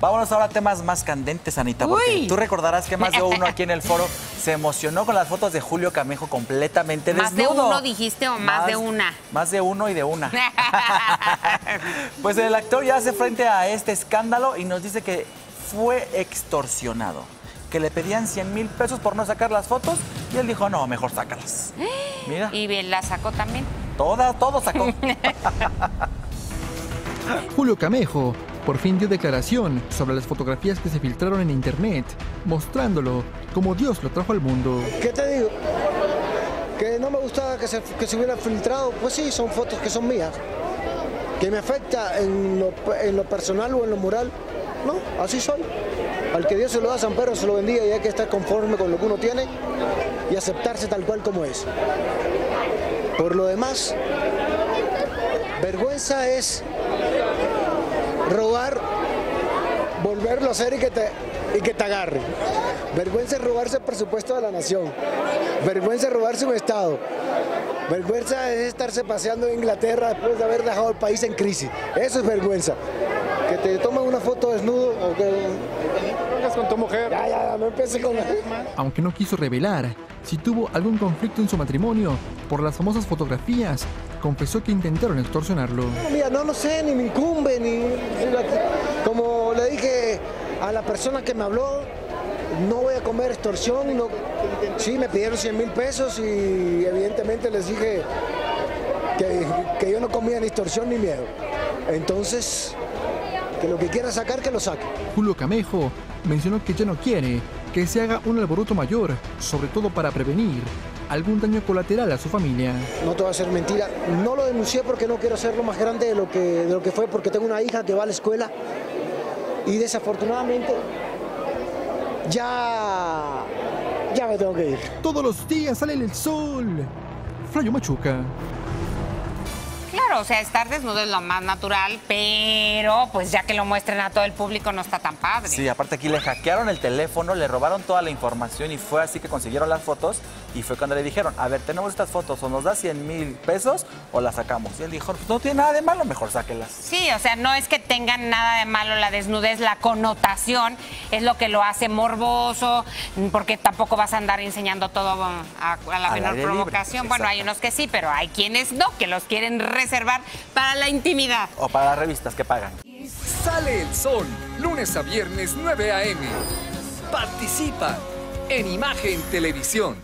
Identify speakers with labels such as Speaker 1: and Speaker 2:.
Speaker 1: Vámonos ahora a temas más candentes, Anita, porque
Speaker 2: Uy.
Speaker 1: tú recordarás que más de uno aquí en el foro se emocionó con las fotos de Julio Camejo completamente
Speaker 2: ¿Más de
Speaker 1: desnudo.
Speaker 2: uno dijiste o más de una?
Speaker 1: Más de uno y de una. pues el actor ya hace frente a este escándalo y nos dice que fue extorsionado, que le pedían 100 mil pesos por no sacar las fotos y él dijo, no, mejor sácalas. Mira,
Speaker 2: y bien, la sacó también.
Speaker 1: toda, todo sacó.
Speaker 3: Julio Camejo por fin dio declaración sobre las fotografías que se filtraron en internet, mostrándolo como Dios lo trajo al mundo.
Speaker 4: ¿Qué te digo? Que no me gustaba que se, que se hubiera filtrado. Pues sí, son fotos que son mías. Que me afecta en lo, en lo personal o en lo moral. No, así soy. Al que Dios se lo da, San Pedro se lo bendiga y hay que estar conforme con lo que uno tiene y aceptarse tal cual como es. Por lo demás, vergüenza es robar, volverlo a hacer y que te, y que te agarre. Vergüenza es robarse el presupuesto de la nación. Vergüenza es robarse un Estado. Vergüenza es estarse paseando en Inglaterra después de haber dejado el país en crisis. Eso es vergüenza. Que te tomen una foto desnudo o que con tu mujer. Ya, ya, ya, no empieces con...
Speaker 3: Aunque no quiso revelar si tuvo algún conflicto en su matrimonio por las famosas fotografías, confesó que intentaron extorsionarlo.
Speaker 4: Mira, no, no sé, ni me incumbe, ni... Como le dije a la persona que me habló, no voy a comer extorsión. No... Sí, me pidieron 100 mil pesos y evidentemente les dije que, que yo no comía ni extorsión ni miedo. Entonces, que lo que quiera sacar, que lo saque.
Speaker 3: Julio Camejo mencionó que ya no quiere que se haga un alboroto mayor, sobre todo para prevenir algún daño colateral a su familia.
Speaker 4: No te voy a hacer mentira. No lo denuncié porque no quiero hacerlo más grande de lo que, de lo que fue, porque tengo una hija que va a la escuela y desafortunadamente ya, ya me tengo que ir.
Speaker 3: Todos los días sale el sol. Flayo Machuca.
Speaker 2: Claro, o sea, estar desnudo es lo más natural, pero pues ya que lo muestren a todo el público no está tan padre.
Speaker 1: Sí, aparte aquí le hackearon el teléfono, le robaron toda la información y fue así que consiguieron las fotos y fue cuando le dijeron, a ver, tenemos estas fotos, o nos da 100 mil pesos o las sacamos. Y él dijo, pues no tiene nada de malo, mejor sáquelas.
Speaker 2: Sí, o sea, no es que tengan nada de malo la desnudez, la connotación es lo que lo hace morboso, porque tampoco vas a andar enseñando todo a, a la menor
Speaker 1: libre,
Speaker 2: provocación. bueno, hay unos que sí, pero hay quienes no, que los quieren reservar para la intimidad.
Speaker 1: O para las revistas que pagan.
Speaker 5: Sale el sol, lunes a viernes 9 a.m. Participa en Imagen Televisión.